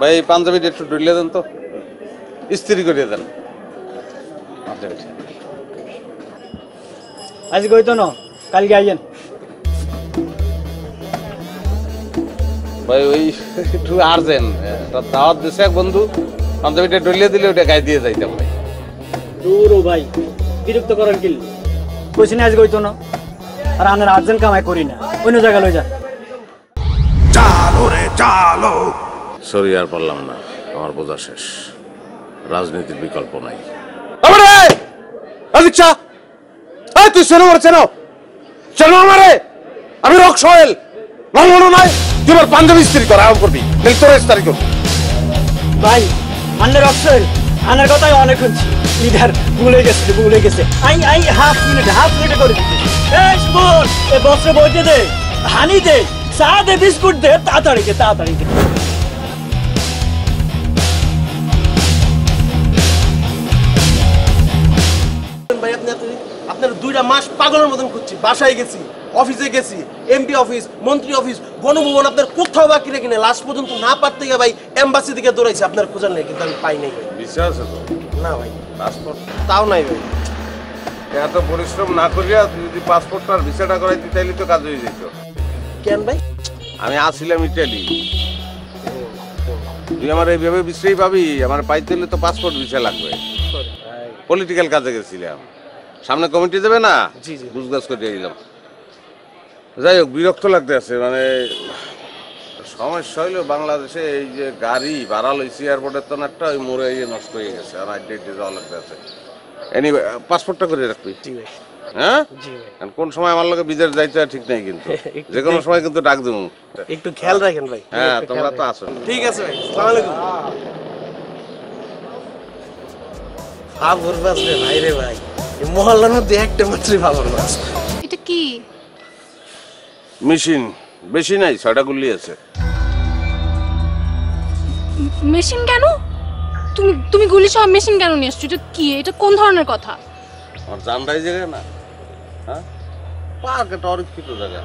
ভাই এই পাঞ্জাবিটা একটু ডুলে দেন তো। ইস্ত্রি করিয়ে দেন। পাঞ্জাবিটা আজ গইতো না কালকে আইয়েন। ভাই ওই একটু আর্জেন্ট। একটা দাওয়াত দিছে এক বন্ধু। পাঞ্জাবিটা ডলিয়ে দিলে ওটা গায়ে দিয়ে যাইতাম ভাই। দূর ও ভাই বিরক্ত করেন কিল কইছি না আজ গইতো না। আর আনের আর্জেন্ট কামাই করি না। অন্য জায়গা লই যা। সরি আর পারলাম না। আমার বোঝা শেষ। রাজনীতির বিকল্প নাই। তুই চেনো মারে চেনো! চেনো আমারে আমি রক সোহেল। মনে নাই। তুই আমার পাঞ্জাবি স্ত্রী করা আরাম করবি। নেই তোর ইস্তারি করবি? ভাই আন্নের অফসর আনের কথাই অনেক শুনছি। লিডার ভুলে গেছে ভুলে গেছে। I I half minute half মিনিটে করে দিচ্ছি এই এ বস্ত্র বইতে দে হানি দে চা দে বিস্কুট দে তাড়াতাড়ি দে তাড়াতাড়ি দে। আপনার দুইটা মাস পাগলের মতন খুঁজছি। বাসায় গেছি অফিসে গেছি এমপি অফিস মন্ত্রী অফিস গণভবন আপনার কোথাও বাকি রেখে নেই লাস্ট পর্যন্ত না পারতে গিয়ে ভাই এম্বাসি দিকে দৌড়াইছে আপনার খোঁজার নেই কিন্তু আমি পাই নাই। বিশ্বাস আছে তো? না ভাই। পাসপোর্ট তাও নাই ভাই। এত পরিশ্রম না করিয়া তুই যদি পাসপোর্টটার ভিসাটা করাইতি তাইলে তো কাজ হয়ে যেত কেন ভাই? আমি আসছিলাম ইটালি তুই আমার এইভাবে বিশ্রয়ী পাবি আমার পাইতে হলে তো পাসপোর্ট ভিসা লাগবে। পলিটিক্যাল কাজে গেছিলাম। সামনে কমিটি দেবে না? জি, জি। বুঝগাছ করে দিলাম। যাই হোক বিরক্ত লাগতে আছে মানে সমস্যা হইল বাংলাদেশে এই যে গাড়ি ভাড়া লইছি এয়ারপোর্টের তো একটা ওই মোড়ে ইয়ে নষ্ট হয়ে গেছে আর আইডে আইডে যাওয়া লাগতে আছে। এনিওয়ে পাসপোর্টটা করে রাখবি? হ্যাঁ? কোন সময় আমার লোকে বিদেশ যাইতে ঠিক নাই কিন্তু। যে কোনো সময় কিন্তু ডাক দেবো। একটু খেয়াল রাখেন ভাই। হ্যাঁ তোমরা তো। আছো। ঠিক আছে ভাই সালাম আলাইকুম। ভাবর বাস রে ভাই রে ভাই। মহল্লার মধ্যে একটা মাত্রই বাস এটা কি? মেশিন। বেশি নাই ছয়টা গুলি আছে। মেশিন কেন? তুমি তুমি গুলি সব মেশিন কেন নিয়ে আসছো এটা কি? এটা কোন ধরনের কথা? আমার জায়গা না। হ্যাঁ? পার্ক একটা অরক্ষিত জায়গা।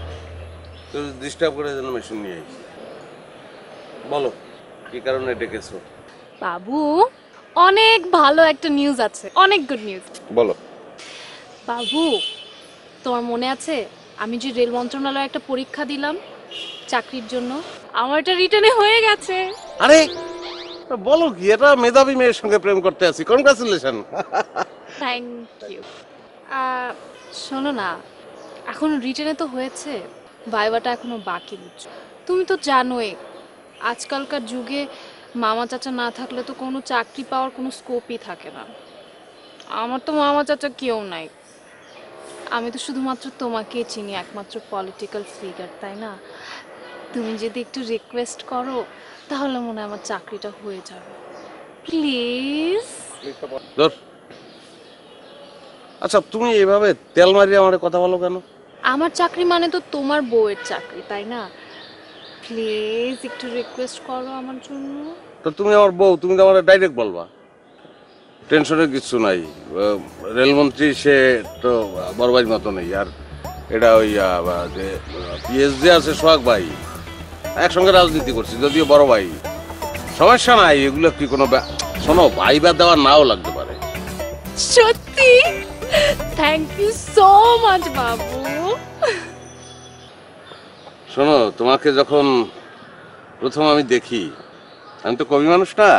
তো ডিস্টার্ব করে যেন মেশিন নিয়ে বলো কি কারণে ডেকেছো? বাবু অনেক ভালো একটা নিউজ আছে। অনেক গুড নিউজ বলো। বাবু তোমার মনে আছে? আমি যে রেল মন্ত্রণালয়ে একটা পরীক্ষা দিলাম চাকরির জন্য আমার এটা রিটার্নে হয়ে গেছে। আরে বলো কি এটা মেধাবী মেয়ের সঙ্গে প্রেম করতে আছি। কনগ্রাচুলেশন থ্যাংক ইউ শোনো না এখন রিটার্নে তো হয়েছে ভাইবাটা এখনও বাকি বুঝছ তুমি তো জানোই আজকালকার যুগে মামা চাচা না থাকলে তো কোনো চাকরি পাওয়ার কোনো স্কোপই থাকে না। আমার তো মামা চাচা কেউ নাই। আমি তো শুধুমাত্র তোমাকেই চিনি একমাত্র পলিটিক্যাল ফিগার তাই না? তুমি যদি একটু রিকোয়েস্ট করো তাহলে মনে হয় আমার চাকরিটা হয়ে যাবে। প্লিজ ধর। আচ্ছা তুমি এভাবে তেল মারিয়ে আমার কথা বলো কেন? আমার চাকরি মানে তো তোমার বউয়ের চাকরি তাই না? প্লিজ একটু রিকোয়েস্ট করো আমার জন্য। তো তুমি আমার বউ তুমি তো আমার ডাইরেক্ট বলবা। টেনশনের কিছু নাই। রেলমন্ত্রী সে তো বড় ভাইয়ের মতো নেই। আর এটা ওই যে পিএইচডি আছে সোহাগ ভাই একসঙ্গে রাজনীতি করছি যদিও বড় ভাই। সমস্যা নাই এগুলো কি কোনো শোনো ভাই বা দেওয়া নাও লাগতে পারে। সত্যি? থ্যাংক ইউ সো মাচ বাবু। শোনো তোমাকে যখন প্রথম আমি দেখি আমি তো কবি মানুষ না।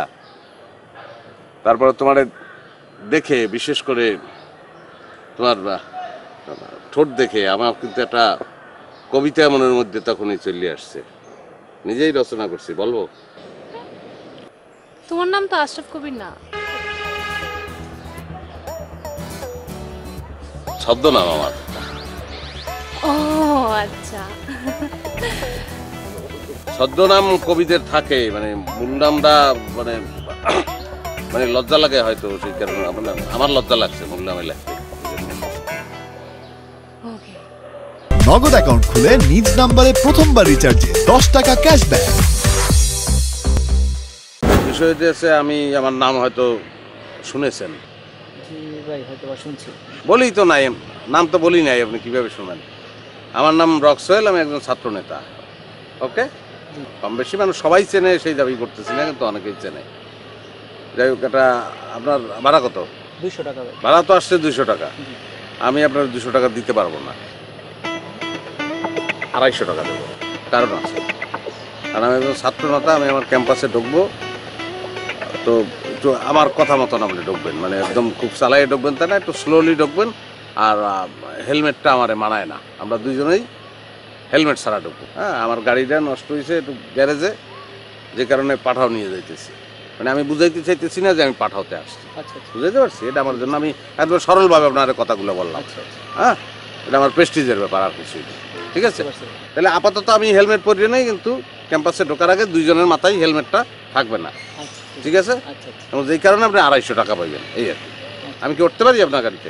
তারপরে তোমার দেখে বিশেষ করে তোমার ঠোঁট দেখে আমার কিন্তু একটা কবিতা মনের মধ্যে তখনই চলে আসছে। নিজেই রচনা করছি বলব? তোমার নাম তো আশরাফ কবির না। ছদ্মনাম আমার। ও আচ্ছা। ছদ্মনাম কবিদের থাকে মানে মূল নামটা মানে মানে লজ্জা লাগে হয়তো সেই কারণে আমার আমার লজ্জা লাগছে মূল নামে লাগতে নগদ অ্যাকাউন্ট খুলে নিজ নাম্বারে প্রথমবার রিচার্জে দশ টাকা ক্যাশব্যাক বিষয়টি আছে আমি আমার নাম হয়তো শুনেছেন। জি ভাই হয়তো বা শুনছি। বলি তো নাই নাম তো বলি নাই আপনি কীভাবে শুনেন আমার নাম রক্সোয়েল আমি একজন ছাত্র নেতা। ওকে কম বেশি মানুষ সবাই চেনে সেই দাবি করতেছি না কিন্তু অনেকেই চেনে। যাই হোক এটা আপনার ভাড়া কত? দুইশো টাকা ভাড়া তো আসছে দুশো টাকা। আমি আপনার দুশো টাকা দিতে পারব না। আড়াইশো টাকা দেবো। কারণ আছে। কারণ আমি একজন ছাত্র নেতা আমি আমার ক্যাম্পাসে ঢুকবো। তো একটু আমার কথা মতন আপনি ঢুকবেন। মানে একদম খুব চালাই ঢুকবেন তাই না একটু স্লোলি ঢুকবেন। আর হেলমেটটা আমারে মানায় না। আমরা দুজনেই হেলমেট ছাড়া ঢুকবো। হ্যাঁ আমার গাড়িটা নষ্ট হয়েছে একটু গ্যারেজে। যে কারণে পাঠাও নিয়ে যাইতেছি। মানে আমি বুঝাইতে চাইতেছি না যে আমি পাঠাতে আসছি। আচ্ছা আচ্ছা। বুঝতে পারছি? এটা আমার জন্য আমি একদম সরলভাবে আপনার কথাগুলো বললাম। আচ্ছা হ্যাঁ? এটা আমার প্রেস্টিজের ব্যাপার আর কিছুই। ঠিক আছে। তাহলে আপাতত আমি হেলমেট পরিয়ে নেই কিন্তু ক্যাম্পাসে ঢোকার আগে দুইজনের মাথায় হেলমেটটা থাকবে না। ঠিক আছে? এবং যেই কারণে আপনি আড়াইশো টাকা পাইবেন এই আর কি। আমি কি উঠতে পারি আপনার গাড়িতে?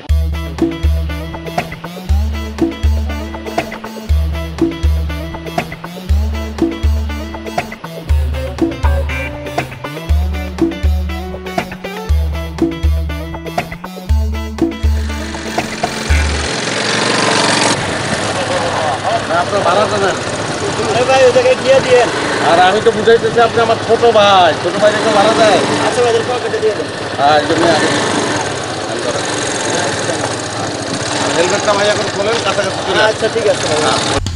ওই জায়গায় দিয়ে দিয়েন আর আমি তো বুঝাইতেছি আপনি আমার ছোট ভাই ছোট ভাই রেখে মারা যায়। আচ্ছা ভাই পকেটে দিয়ে দেন। হ্যাঁ জন্য হেলমেটটা ভাই এখন খোলেন কাছাকাছি আচ্ছা ঠিক আছে ভাই। ভাই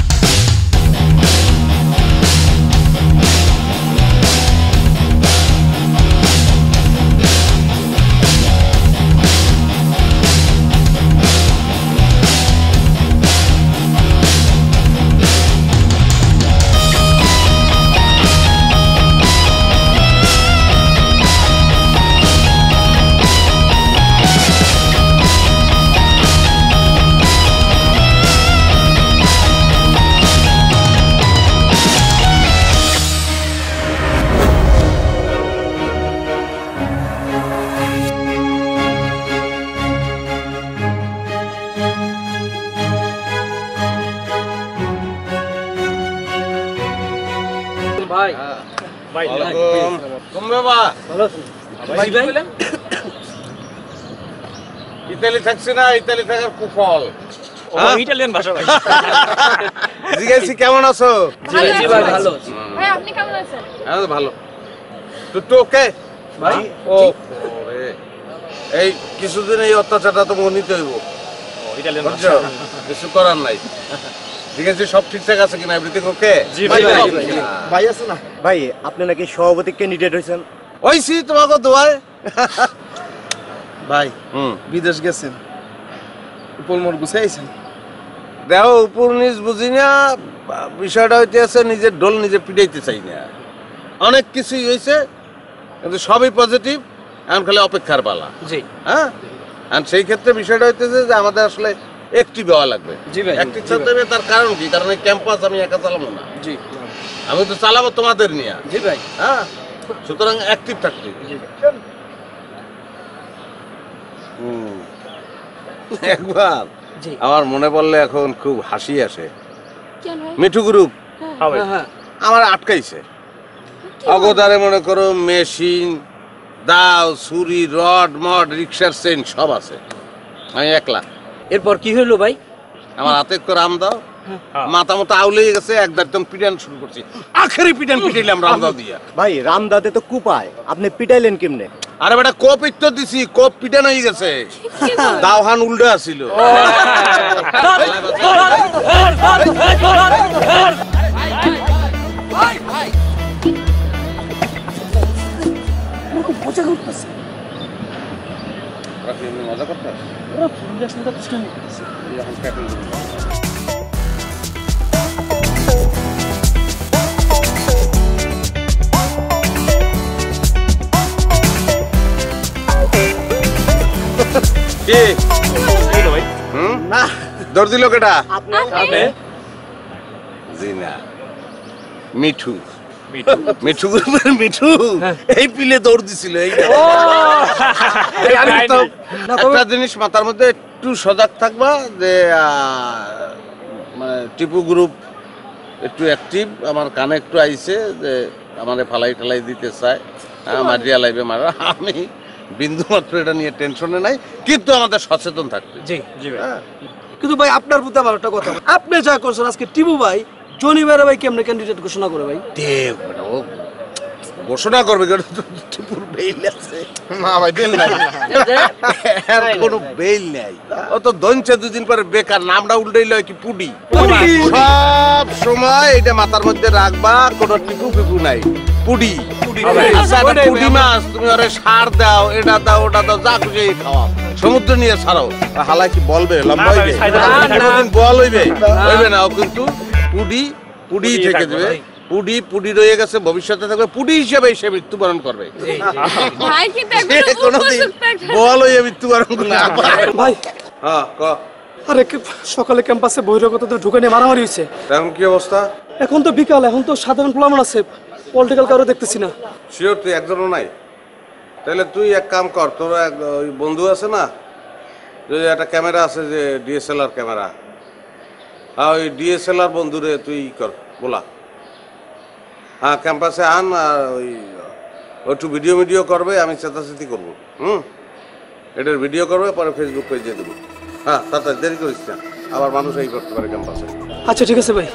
ইতালি থাকছি না ইতালি থাকার কুফল। ইটালিয়ান ভাষা ভাই। জিজ্ঞাসি কেমন আছো? ভালো জি ভাই ভাই। ভালো ভাই আপনি কেমন আছেন? হ্যাঁ তো ভালো। তো তো ওকে? ভাই ও এই কিছুদিন এই অত্যাচারটা তো মনিতে হইব। কিছু করার নাই। ঠিক আছে সব ঠিকঠাক আছে কিনা এভরিথিং ওকে ভাই, আছে না। আপনি নাকি সভাপতি ক্যান্ডিডেট হয়েছেন? ওইসি তোমাকে দোয়ায়। ভাই হুম। বিদেশ গেছেন। দেখো উপর নিজ বুঝি না বিষয়টা হইতে আছে নিজের ডোল নিজে পিটাইতে চাই না। অনেক কিছুই হয়েছে কিন্তু সবই পজিটিভ এখন খালি অপেক্ষার পালা। জি। হ্যাঁ? আর সেই ক্ষেত্রে বিষয়টা হইতেছে যে আমাদের আসলে অ্যাক্টিভ হওয়া লাগবে। জি ভাই, অ্যাক্টিভ থাকতে হবে তার কারণ কি? কারণ ক্যাম্পাস আমি একা চালাবো না। জি। আমি তো চালাবো তোমাদের নিয়ে। জি ভাই। হ্যাঁ? সুতরাং অ্যাক্টিভ থাকতে। হুম। একবার। আমার মনে পড়লে এখন খুব হাসি আসে। মিঠু গ্রুপ হ্যাঁ। হ্যাঁ আমার আটকাইছে। অগদারে মনে করো মেশিন দাও ছুরি রড মড রিক্সার চেন সব আছে। আমি একলা। এরপর কি হইল ভাই? আমার হাতে করে আম দাও। মাথা মতো আউলেই গেছে একদম একদম পিটান শুরু করছি। আখেরি পিটান পিটাইলাম রামদাও দিয়া। ভাই রামদাদে তো কুপায় আপনি পিটাইলেন কেমনে? আরে বেটা কোপ ইত্তর দিছি কোপ পিটান হয়ে গেছে। দাওহান উল্টো আসিল মজা করতে কি হুম না দৌড় দিল কেটা আপনি? আপনি জি না মিঠু। মিঠু। মিঠু এই পিলে দৌড় দিছিল এই একটা জিনিস মাথার মধ্যে একটু সজাগ থাকবা যে মানে টিপু গ্রুপ একটু অ্যাক্টিভ আমার কানে একটু আইছে যে আমাদের ফালাই টালাই দিতে চায়। হ্যাঁ, মারিয়া লাইবে মারা। আমি বিন্দু মাত্র এটা নিয়ে টেনশনে নাই কিন্তু আমাদের সচেতন থাকবে। জি জি হ্যাঁ। কিন্তু ভাই আপনার প্রতি আমার একটা কথা আপনি যা করছেন আজকে টিপু ভাই জনি ভাই কেমনে ক্যান্ডিডেট ঘোষণা করে ভাই? দেখ ও ঘোষণা করবে কারণ টিপুর বেইল আছে। না ভাই দেন না এর কোনো বেইল নেই। ও তো দনছে দুদিন পরে বেকার নামটা উল্টাই লয় কি পুডি। সব সময় এটা মাথার মধ্যে রাখবা কোনো টিপু পিপু নাই। পুডি। আচ্ছা পুডি মাছ তুমি ওরে সার দাও এটা দাও ওটা দাও যা খুশি খাওয়াও সমুদ্র নিয়ে ছাড়াও হালা কি বলবে লম্বা হইবে? বল হইবে? হইবে না কিন্তু পুডি পুডি থেকে দেবে পুডি পুডি রয়ে গেছে ভবিষ্যতে থাকবে পুডি হিসেবে সে মৃত্যুবরণ করবে। কোনোদিন বল হয়ে মৃত্যুবরণ করবে। ভাই হ্যাঁ ক। আরে কে- সকালে ক্যাম্পাসে বহিরাগত তো ঢুকে নিয়ে মারামারি হয়েছে। এখন কি অবস্থা? এখন তো বিকাল এখন তো সাধারণ প্লামন আছে। পলিটিক্যাল কারও দেখতেছি না। শিওর তুই একজনও নাই। তাহলে তুই এক কাম কর তোর এক ওই বন্ধু আছে না? যে একটা ক্যামেরা আছে যে ডিএসএলআর ক্যামেরা। হ্যাঁ ওই ডিএসএলআর বন্ধুরে তুই ই কর বলা হ্যাঁ ক্যাম্পাসে আন আর ওই ও একটু ভিডিও ভিডিও করবে আমি চেতাচেতি করব হুম এটার ভিডিও করবে পরে ফেসবুক পেজে দেবো হ্যাঁ তাড়াতাড়ি দেরি করিস না আবার মানুষ এই করতে পারে ক্যাম্পাসে আচ্ছা ঠিক আছে ভাই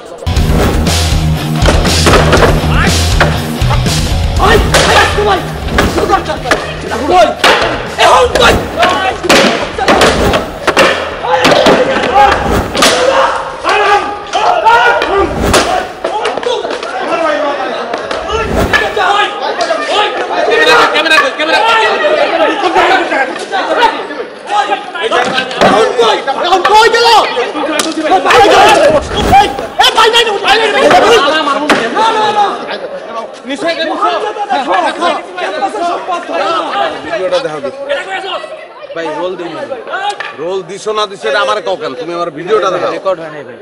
ভিডিওটা দেখাও দি ভাই আমার কাউ তুমি আমার ভিডিওটা দেখাও। রেকর্ড হয় নাই ভাই।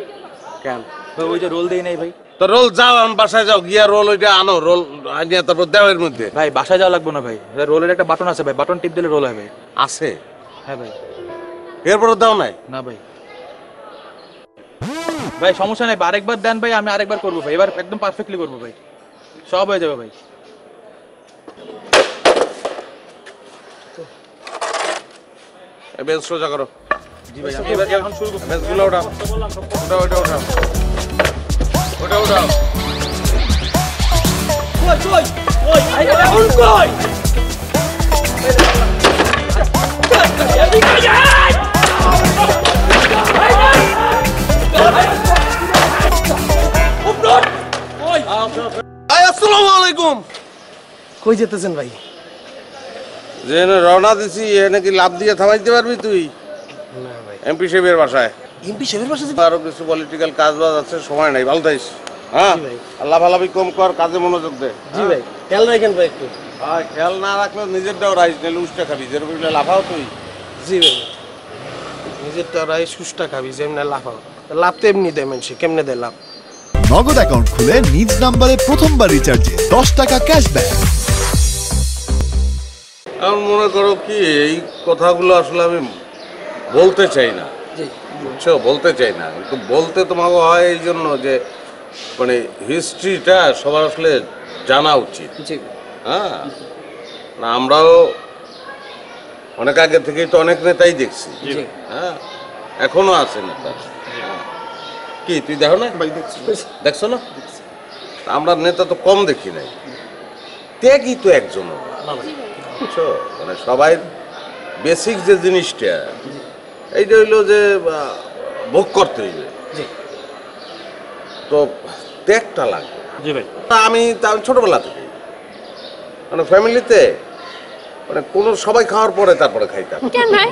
কেন? ওই যে রোল দেই নাই ভাই। তো রোল যাও আমি বাসায় যাও গিয়া রোল ওইটা আনো রোল আনিয়া তারপর দেওয়া এর মধ্যে। ভাই বাসায় যাওয়া লাগবে না ভাই। রোলের একটা বাটন আছে ভাই বাটন টিপ দিলে রোল হয় ভাই আছে? হ্যাঁ ভাই। এরপরে দাও নাই? না ভাই। ভাই সমস্যা নাই আরেকবার দেন ভাই আমি আরেকবার করব ভাই। এবার একদম পারফেক্টলি করব ভাই। সব হয়ে যাবে ভাই। বেঞ্চ সোজা করো। জি ভাই এখন শুরু করব। বেঞ্চগুলো ওটা ওটা ওঠাও। ওটা আসসালামু আলাইকুম। কই যেতেছেন ভাই? যে রওনা দিছি এ নাকি লাভ দিয়ে থামাইতে পারবি তুই? এমপি সাহেবের বাসায়। এমপি সাহেবের পাশে আরও কিছু পলিটিক্যাল কাজ বাজ আছে সময় নাই ভালো থাইস হ্যাঁ? জি ভাই। আল্লাহ ভালাবি কম কর কাজে মনোযোগ দে। জি ভাই খেয়াল রাখেন ভাই একটু। আর খেয়াল না রাখলে নিজেরটাও রাইস নিলে উষ্টা খাবি যেরকম লাফাও তুই। জি ভাই। নিজের তো রাই সুষ্টা খাবি যেমনি লাফাও। লাভ তো এমনি দেয় মানুষ কেমনে দেয় লাভ? নগদ অ্যাকাউন্ট খুলে নিজ নাম্বারে প্রথমবার রিচার্জে দশ টাকা ক্যাশব্যাক এখন মনে করো কি এই কথাগুলো আসলে আমি বলতে চাই না। বুঝছ বলতে চাই না। কিন্তু বলতে তোমাকে হয় এই জন্য যে মানে হিস্ট্রিটা সবার আসলে জানা উচিত। হ্যাঁ? না আমরাও অনেক আগে থেকেই তো অনেক নেতাই দেখছি। হ্যাঁ? এখনও আছে নেতা। হ্যাঁ। কি তুই দেখো না? দেখছি। দেখছ না? আমরা নেতা তো কম দেখি নাই। ত্যাগই তো একজন? বুঝছ? মানে সবাই বেসিক যে জিনিসটা এইটা হইল যে ভোগ করতে হইবে। তো ত্যাগটা লাগবে জি ভাই। তা আমি তা আমি ছোটবেলা থেকে মানে ফ্যামিলিতে মানে কোনো সবাই খাওয়ার পরে তারপরে খাইতাম। কেন ভাই?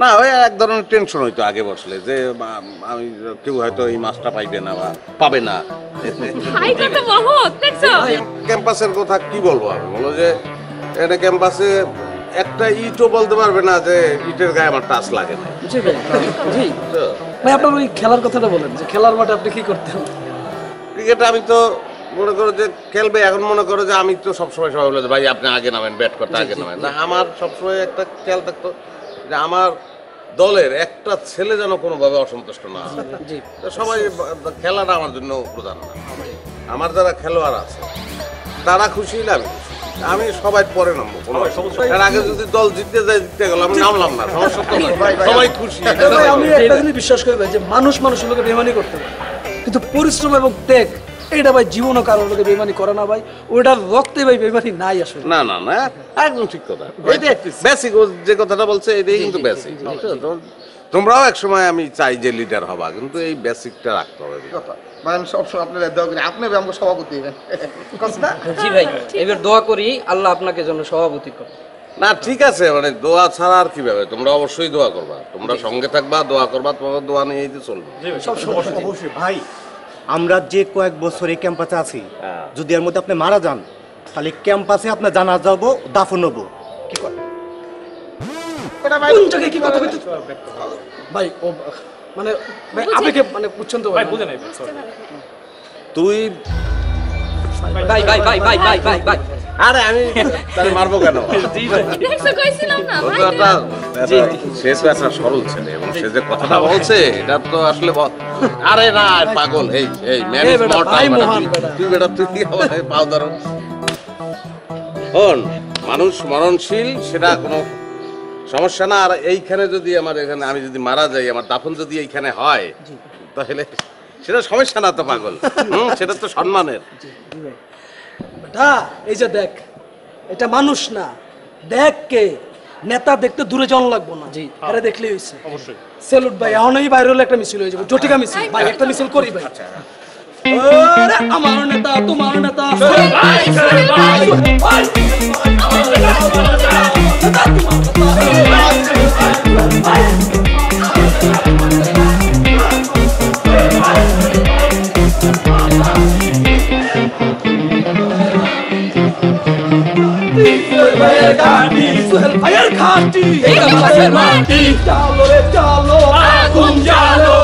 না ওই এক ধরনের টেনশন হইতো আগে বসলে যে আমি কেউ হয়তো এই মাছটা পাইবে না বা পাবে না। ক্যাম্পাসের কথা কি বলব আমি? বলো যে এটা ক্যাম্পাসে একটা ইটও বলতে পারবে না যে ইটের গায়ে আমার টাচ লাগে না। জি ভাই জি। ভাই আপনার ওই খেলার কথাটা বলেন যে খেলার মাঠে আপনি কি করতেন? ক্রিকেট আমি তো মনে করো যে খেলবে এখন মনে করো যে আমি তো সবসময় সবাই বলে ভাই আপনি আগে নামেন ব্যাট করতে আগে নামেন। না আমার সবসময় একটা খেয়াল থাকতো যে আমার দলের একটা ছেলে যেন কোনোভাবে অসন্তুষ্ট না হয়। জি তো সবাই খেলাটা আমার জন্য প্রধান না। আমার যারা খেলোয়াড় আছে তারা খুশি হলে আমি খুশি। আমি সবাই পরে নামবো এর আগে যদি দল জিততে যায় জিততে গেল আমি নামলাম না সমস্যা তো সবাই খুশি। আমি একটা জিনিস বিশ্বাস করি ভাই যে মানুষ মানুষের লোকে বেমানি করতে পারে। কিন্তু পরিশ্রম এবং ত্যাগ এটা ভাই জীবনও কারোর লোকে বেমানি করে না ভাই। ওটার রক্তে ভাই বেমানি নাই আসলে। না না না একদম ঠিক কথা। বেসিক যে কথাটা বলছে এটাই কিন্তু বেসিক তোমরাও এক সময় আমি চাই যে লিডার হবা কিন্তু এই বেসিকটা রাখতে হবে। মানে আমি সবসময় আপনার দেওয়া করি আপনি আমাকে সভাপতি। জি ভাই এবার দোয়া করি আল্লাহ আপনাকে জন্য সভাপতি করে। না ঠিক আছে মানে দোয়া ছাড়া আর কীভাবে? তোমরা অবশ্যই দোয়া করবা। তোমরা সঙ্গে থাকবা দোয়া করবা তোমার দোয়া নিয়েই তো চলবে। অবশ্যই ভাই আমরা যে কয়েক বছর এই ক্যাম্পাসে আছি হ্যাঁ। যদি এর মধ্যে আপনি মারা যান তাহলে ক্যাম্পাসে আপনার জানা যাব দাফন হব। কি করে কোন জায়গায় কি কথা কইতে ভাই ও মানে ভাই আবেগে মানে বুঝছেন তো ভাই বুঝে নাই তুই ভাই ভাই ভাই ভাই ভাই ভাই ভাই। আরে আমি তাহলে মারবো কেন? দেখছ কইছিলাম না ও তো একটা একটা- সে তো একটা সরল ছেলে এবং সে যে কথাটা বলছে এটা তো আসলে আরে না পাগল এই এই তুই- বেটা। তুই পাও ধরো। মানুষ মরণশীল সেটা কোনো সমস্যা না আর এইখানে যদি আমার এখানে আমি যদি মারা যাই আমার দাফন যদি এইখানে হয় তাহলে সেটা সমস্যা না তো পাগল। হুম, সেটা তো সম্মানের। বেটা এই যে দেখ এটা মানুষ না। দেখ কে নেতা দেখতে দূরে জন লাগবো না। জি। আরে দেখলেই হইছে। অবশ্যই। সেলুট ভাই এখনই বাইরে হলে একটা মিছিল হয়ে যাবে। জটিকা মিছিল। ভাই একটা মিছিল করি ভাই। ওরে, আমার নেতা তোমার নেতা। ভাই, ভাই, সোহেল ভাইয়ের সোহেল ভাইয়ের এই গাছের মাটি, চালো রে চালো, আগুন জ্বালো।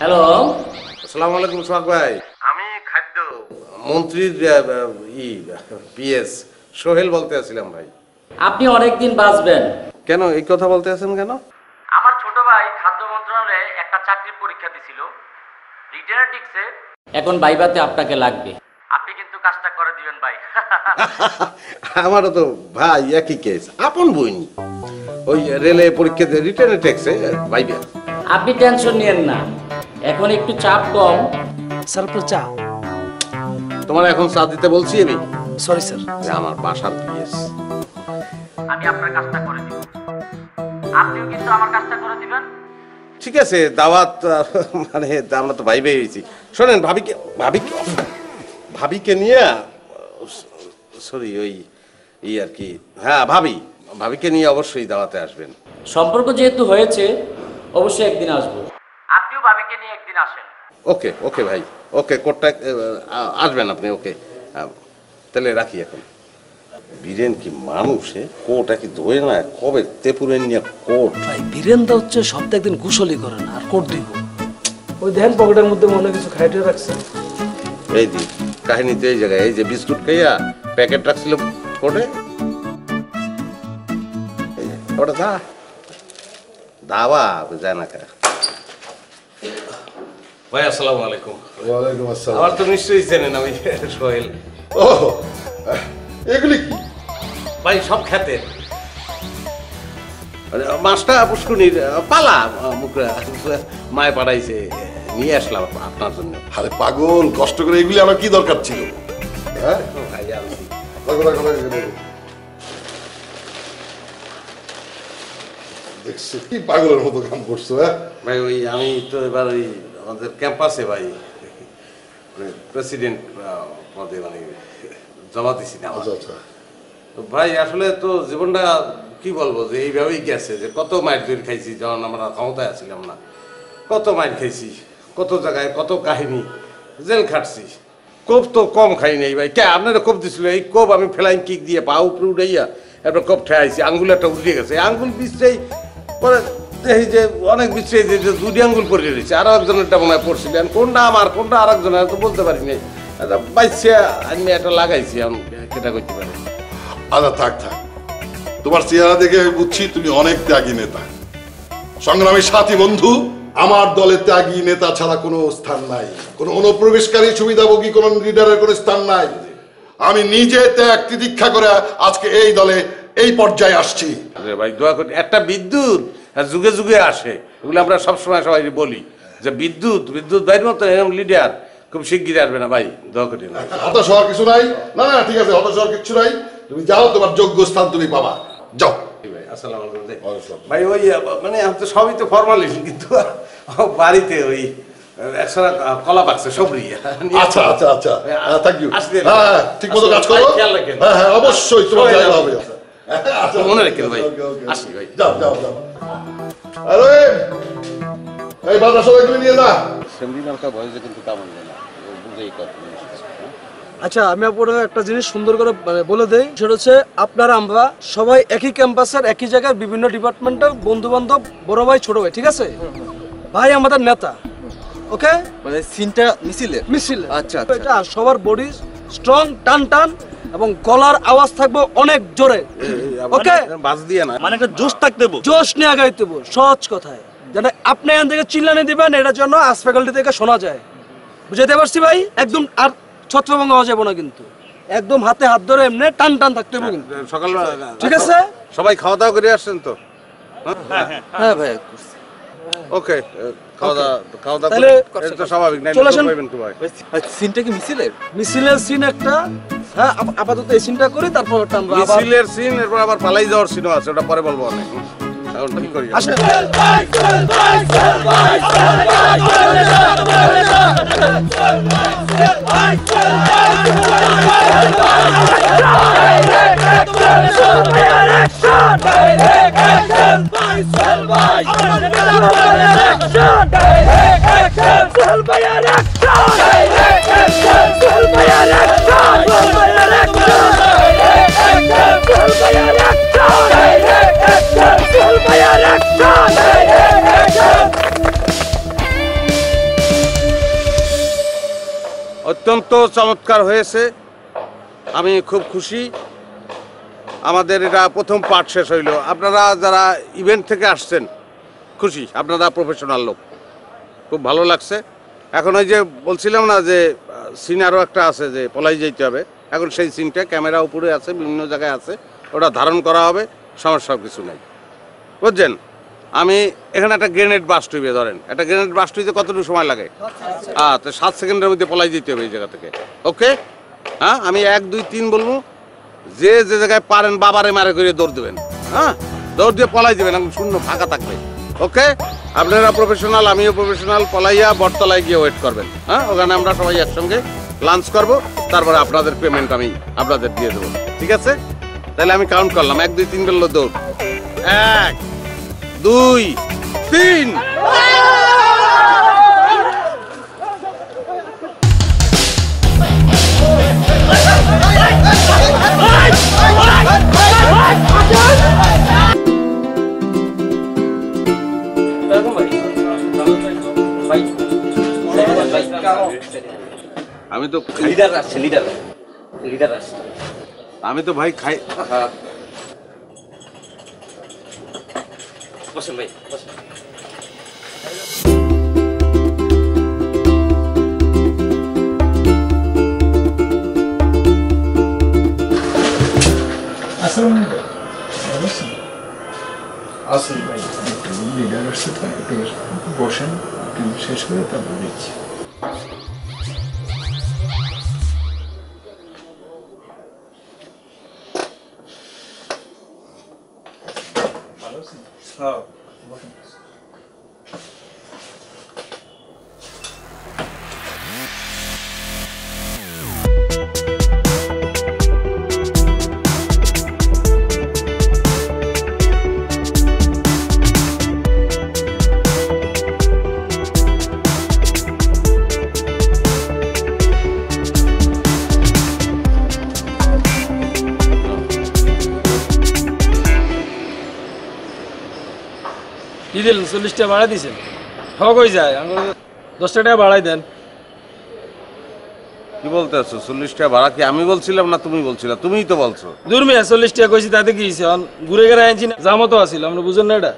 হ্যালো। আসসালামু আলাইকুম সোহাগ ভাই। আমি খাদ্য। মন্ত্রীর ই পিএস সোহেল বলতে আছিলাম ভাই। আপনি অনেকদিন বাঁচবেন। কেন এই কথা বলতে আছেন কেন? আমার ছোট ভাই খাদ্য মন্ত্রণালয়ে একটা চাকরির পরীক্ষা দিছিল। রিটেনে টিকছে এখন বাইবাতে আপনাকে লাগবে। আপনি কিন্তু কাজটা করে দিবেন ভাই। আমারও তো ভাই একই কেস আপন বইনি। ওই রেলে পরীক্ষা দিয়ে রিটার্নে ট্যাক্সে ভাইবিয়া আপনি টেনশন নিয়েন না। এখন একটু চাপ কম। স্যার আপনার চা। তোমার এখন চা দিতে বলছি আমি? সরি স্যার যে আমার বাসার পিএস আমি আপনার কাজটা করে দিব। আপনিও কিন্তু আমার কাজটা করে দিবেন। ঠিক আছে দাওয়াত মানে আমরা তো ভাই ভাই হয়েছি। শোনেন ভাবিকে ভাবিকে ভাবিকে নিয়ে সরি ওই ই আর কি। হ্যাঁ ভাবি ভাবিকে নিয়ে অবশ্যই দাওয়াতে আসবেন। সম্পর্ক যেহেতু হয়েছে অবশ্যই একদিন আসব। আপনিও ভাবিকে নিয়ে একদিন আসেন। ওকে ওকে ভাই ওকে কোটটা আসবেন আপনি ওকে। তাহলে রাখি এখন। বীরেন কি মানুষ? কোটা কি ধোয় না কবে তেপুরেন নিয়ে কোট? ভাই বীরেন্দা হচ্ছে সপ্তাহে একদিন গুসলি করে না আর কোট দিব। ওই ধ্যান পকেটের মধ্যে মনে কিছু খাইটে রাখছে। এই দি কাহিনী তো এই জায়গায় এই যে বিস্কুট খাইয়া প্যাকেট রাখছিল কোটে। ওটা দা। দাওয়া যায় না ভাই আসসালামু আলাইকুম। ওয়ালাইকুম আসসালাম। আমার তো নিশ্চয়ই চেনেন আমি সোহেল। ও এগুলি কি? ভাই সব খেতে মাছটা পুষ্কুনির পালা মায়ে পাঠাইছে। নিয়ে আসলাম আপনার জন্য। আরে পাগল কষ্ট করে এগুলি আমার কি দরকার ছিল? হ্যাঁ। দেখছি কি পাগলের মতো কাম করছ হ্যাঁ? ভাই ওই আমি তো এবার ওই আমাদের ক্যাম্পাসে ভাই। প্রেসিডেন্ট পদে মানে জমা দিছি না আচ্ছা আচ্ছা। তো ভাই আসলে তো জীবনটা কি বলব যে এইভাবেই গেছে যে কত মাইর দূর খাইছি যখন আমরা ক্ষমতায় আছিলাম না। কত মাইর খাইছি কত জায়গায় কত কাহিনী জেল খাটছি। কোপ তো কম খাই নাই ভাই। কে আপনারা কোপ দিছিল? এই কোপ আমি ফ্লাইং কিক দিয়ে পা উপরে উঠাইয়া এরপর কোপ ঠেয়াইছি আঙ্গুল একটা উঠে গেছে আঙ্গুল বিছটাই পরে এই যে অনেক বিছটাই যে দুটি আঙ্গুল পড়ে রয়েছে আরও একজনেরটা মনে হয় পড়ছিলেন কোনটা আমার কোনটা আর একজনের তো বলতে পারি নাই। আমি একটা লাগাইছি আমি কেটা করতে পারি? আচ্ছা থাক থাক। তোমার চেহারা দেখে বুঝছি তুমি অনেক ত্যাগী নেতা। সংগ্রামী সাথী বন্ধু আমার দলে ত্যাগী নেতা ছাড়া কোনো স্থান নাই। কোনো অনুপ্রবেশকারী সুবিধাভোগী কোনো লিডারের কোনো স্থান নাই। আমি নিজে ত্যাগ তিতিক্ষা করে আজকে এই দলে এই পর্যায়ে আসছি। ভাই দোয়া করি। একটা বিদ্যুৎ যুগে যুগে আসে। এগুলো আমরা সবসময় সবাই বলি যে বিদ্যুৎ বিদ্যুৎ মতো এরকম লিডার খুব শিগগিরই আসবে না ভাই দোয়া করি না। হতাশ হওয়ার কিছু নাই? না না ঠিক আছে হতাশ হওয়ার কিছু নাই। তুমি যাও তোমার যোগ্য স্থান তুমি পাবা। যাও। ভাই আসসালামু আলাইকুম ভাই ওই মানে আমি তো সবই তো ফর্মালিটি কিন্তু বাড়িতে ওই কলা সবরি আচ্ছা আচ্ছা আচ্ছা। থ্যাংক ইউ হ্যাঁ হ্যাঁ, ঠিক মতো কাজ করো। হ্যাঁ হ্যাঁ অবশ্যই তোমার জায়গা হবে আচ্ছা, মনে রাখেন ভাই। আসি ভাই। যাও যাও যাও। আরে! এই বাজার সবাই তুমি নিয়ে যা। বয়সে কিন্তু না। বুঝেই কথা আচ্ছা আমি আপনাকে একটা জিনিস সুন্দর করে মানে বলে দেই। সেটা হচ্ছে আপনারা আমরা সবাই একই ক্যাম্পাসের একই জায়গায় বিভিন্ন ডিপার্টমেন্টের বন্ধু বান্ধব বড় ভাই ছোট ভাই ঠিক আছে? ভাই আমাদের নেতা ওকে? মানে সিনটা মিছিলে? মিছিল। আচ্ছা, আচ্ছা। এটা সবার বডি স্ট্রং টান টান এবং গলার আওয়াজ থাকবে অনেক জোরে ওকে? বাস দিয়ে না? মানে একটা জোশ থাকতে দেবো। জোশ নিয়ে আগাইতে সহজ কথায়। যেন আপনি এখান থেকে চিল্লানি দিবেন এটার জন্য আস ফ্যাকাল্টি থেকে শোনা যায়। বুঝাইতে পারছি ভাই? একদম আর ছত্রভঙ্গ হওয়া যাবে না কিন্তু। একদম হাতে হাত ধরে এমনি টান টান থাকতে হবে কিন্তু। সকাল ঠিক আছে। সবাই খাওয়া দাওয়া করে আসছেন তো? হ্যাঁ? ভাই ওকে খাওয়া দাওয়া খাওয়া দাওয়া এটা তো স্বাভাবিক না চলে আসেন। ভাই সিনটা কি মিছিলের? মিছিলের সিন একটা। হ্যাঁ আপাতত এই সিনটা করি তারপর মিছিলের সিন এরপর আবার পালাই যাওয়ার সিনও আছে ওটা পরে বলব অনেক এখন কি অত্যন্ত চমৎকার হয়েছে। আমি খুব খুশি। আমাদের এটা প্রথম পার্ট শেষ হইল। আপনারা যারা ইভেন্ট থেকে আসছেন, খুশি। আপনারা প্রফেশনাল লোক। খুব ভালো লাগছে। এখন ওই যে বলছিলাম না যে সিন আরও একটা আছে যে, পলাই যেতে হবে। এখন সেই সিনটা ক্যামেরা উপরে আছে, বিভিন্ন জায়গায় আছে। ওটা ধারণ করা হবে। সমস্যা কিছু নাই। বুঝছেন? আমি এখানে একটা গ্রেনেড বাস্ট হইবে, ধরেন। একটা গ্রেনেড বাস্ট হইতে কতটুকু সময় লাগে? আচ্ছা সাত সেকেন্ডের মধ্যে পলাই দিতে হবে এই জায়গা থেকে। ওকে হ্যাঁ আমি এক, দুই, তিন বলব। যে যে জায়গায় পারেন, বাবারে মারে করে দৌড় দেবেন। হ্যাঁ? দৌড় দিয়ে পলাই দেবেন এখন শূন্য, ফাঁকা থাকবে ওকে আপনারা প্রফেশনাল আমিও প্রফেশনাল পলাইয়া বটতলায় গিয়ে ওয়েট করবেন। হ্যাঁ? ওখানে আমরা সবাই একসঙ্গে লাঞ্চ করব। তারপরে আপনাদের পেমেন্ট আমি আপনাদের দিয়ে দেবো। ঠিক আছে? তাহলে আমি কাউন্ট করলাম। এক, দুই, তিন বলল দৌড়। এক দুই তিন। আমি তো লিডার আসছে লিডার লিডার আসছে। আমি তো ভাই খাই বসেন ভাই আসুন আসুন ভাই। লিডার আসছে তো একটু বসেন শেষ করে তারপর দিচ্ছি কি দিলেন চল্লিশটা ভাড়া দিয়েছেন হক হয়ে যায়। দশটা টাকা বাড়াই দেন। কি বলতে আছো? চল্লিশ টাকা ভাড়া কি আমি বলছিলাম না তুমি বলছিলা? তুমিই তো বলছো। দূর মেয়ে চল্লিশ টাকা কইছি তাতে কি হয়েছে ঘুরে ঘুরে আনছি না জামও তো আসিল আমরা বুঝেন না এটা।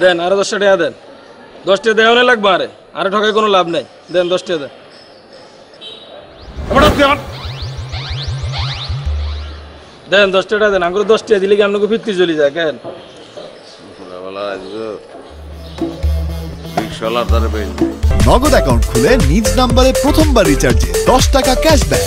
দেন আরও দশটা টাকা দেন। দশটা দেওয়া লাগবে আরে। আরে ঠকায় কোনো লাভ নাই। দেন দশটা দেন। দেন। দশ টাকা দেন। আঙ্গুর দশ টাকা দিলে কি আপনাকে ফিরতে চলে যায়? কেন সকালবেলা আজকে রিক্সাওয়ালার দ্বারা পেয়ে নগদ অ্যাকাউন্ট খুলে নিজ নাম্বারে প্রথমবার রিচার্জে দশ টাকা ক্যাশব্যাক।